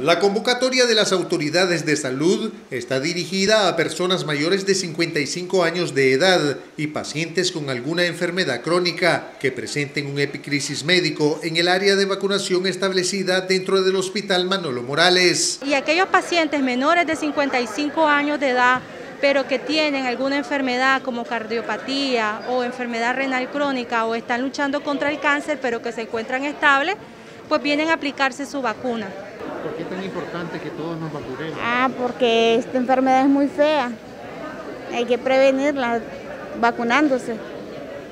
La convocatoria de las autoridades de salud está dirigida a personas mayores de 55 años de edad y pacientes con alguna enfermedad crónica que presenten un epicrisis médico en el área de vacunación establecida dentro del Hospital Manolo Morales. Y aquellos pacientes menores de 55 años de edad pero que tienen alguna enfermedad como cardiopatía o enfermedad renal crónica o están luchando contra el cáncer pero que se encuentran estables, pues vienen a aplicarse su vacuna. ¿Por qué es tan importante que todos nos vacunemos? Ah, porque esta enfermedad es muy fea. Hay que prevenirla vacunándose.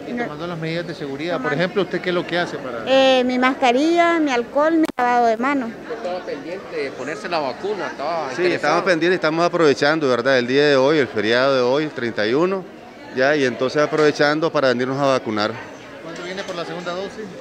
Y tomando las medidas de seguridad. Por ejemplo, ¿usted qué es lo que hace para...? Eh, mi mascarilla, mi alcohol, mi lavado de manos. estaba pendiente de ponerse la vacuna, estaba Sí, estamos pendientes, estamos aprovechando, ¿verdad? El día de hoy, el feriado de hoy, el 31, ya, y entonces aprovechando para venirnos a vacunar. ¿Cuándo viene por la segunda?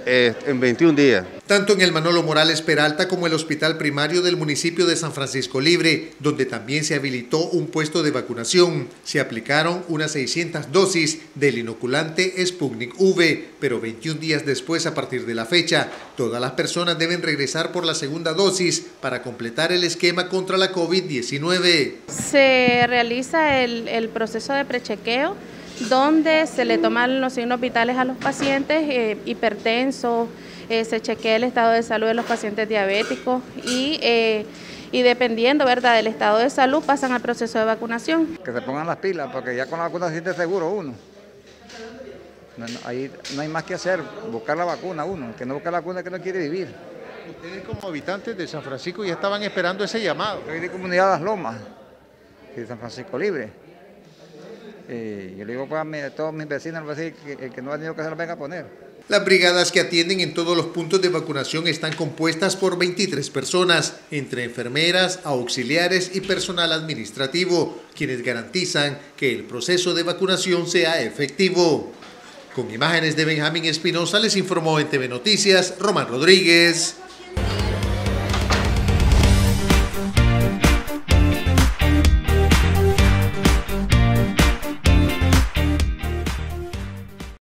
Eh, en 21 días. Tanto en el Manolo Morales Peralta como el Hospital Primario del municipio de San Francisco Libre, donde también se habilitó un puesto de vacunación, se aplicaron unas 600 dosis del inoculante Sputnik V, pero 21 días después, a partir de la fecha, todas las personas deben regresar por la segunda dosis para completar el esquema contra la COVID-19. Se realiza el, el proceso de prechequeo donde se le toman los signos vitales a los pacientes eh, hipertensos, eh, se chequea el estado de salud de los pacientes diabéticos y, eh, y dependiendo ¿verdad? del estado de salud pasan al proceso de vacunación. Que se pongan las pilas porque ya con la vacuna se siente seguro uno. No, no, ahí no hay más que hacer, buscar la vacuna uno, que no busca la vacuna que no quiere vivir. Ustedes como habitantes de San Francisco ya estaban esperando ese llamado. Soy de comunidad de Las Lomas, de San Francisco Libre. Le digo pues, a, todos mis vecinos que el que no ha tenido que se venga a poner. Las brigadas que atienden en todos los puntos de vacunación están compuestas por 23 personas, entre enfermeras, auxiliares y personal administrativo, quienes garantizan que el proceso de vacunación sea efectivo. Con imágenes de Benjamín Espinosa les informó en TV Noticias Román Rodríguez.